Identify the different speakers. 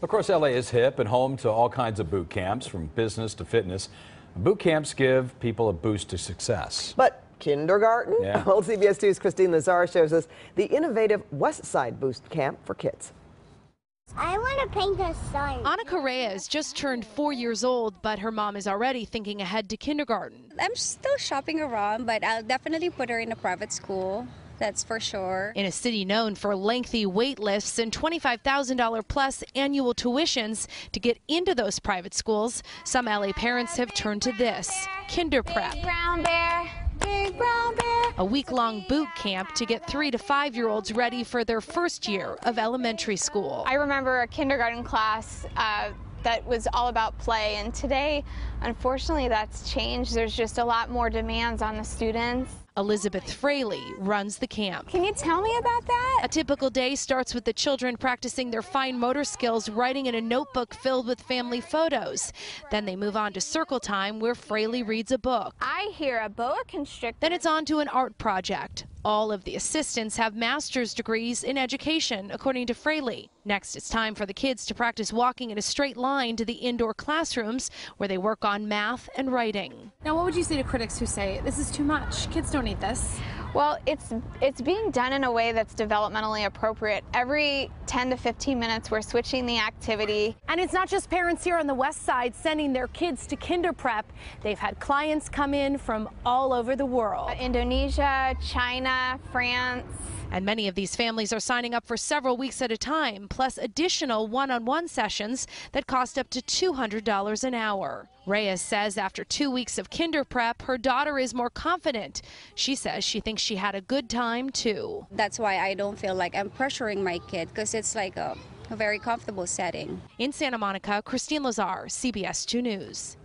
Speaker 1: Of course, LA is hip and home to all kinds of boot camps, from business to fitness. Boot camps give people a boost to success.
Speaker 2: But kindergarten?
Speaker 1: Yeah.
Speaker 2: Well, CBS 2's Kristine Lazar shows us the innovative West Side Boost Camp for kids.
Speaker 3: I want to paint a sign.
Speaker 4: Anna Reyes just turned four years old, but her mom is already thinking ahead to kindergarten.
Speaker 5: I'm still shopping around, but I'll definitely put her in a private school. That's for sure.
Speaker 4: In a city known for lengthy wait lists and $25,000 plus annual tuitions to get into those private schools, some LA parents have turned to this Kinder Prep.
Speaker 3: Brown bear, big brown bear.
Speaker 4: A week long boot camp to get three to five year olds ready for their first year of elementary school.
Speaker 6: I remember a kindergarten class uh, that was all about play, and today, unfortunately, that's changed. There's just a lot more demands on the students.
Speaker 4: Elizabeth Fraley runs the camp.
Speaker 6: Can you tell me about that?
Speaker 4: A typical day starts with the children practicing their fine motor skills, writing in a notebook filled with family photos. Then they move on to circle time, where Fraley reads a book.
Speaker 6: I hear a boa constrictor.
Speaker 4: Then it's on to an art project. All of the assistants have master's degrees in education, according to Fraley. Next, it's time for the kids to practice walking in a straight line to the indoor classrooms where they work on math and writing.
Speaker 7: Now, what would you say to critics who say this is too much? Kids don't this.
Speaker 6: Well, it's it's being done in a way that's developmentally appropriate. Every 10 to 15 minutes, we're switching the activity.
Speaker 7: And it's not just parents here on the west side sending their kids to kinder prep. They've had clients come in from all over the world.
Speaker 6: Uh, Indonesia, China, France.
Speaker 4: And many of these families are signing up for several weeks at a time, plus additional one on one sessions that cost up to $200 an hour. Reyes says after two weeks of kinder prep, her daughter is more confident. She says she thinks she had a good time too.
Speaker 5: That's why I don't feel like I'm pressuring my kid because it's like a, a very comfortable setting.
Speaker 4: In Santa Monica, Kristine Lazar, CBS 2 News.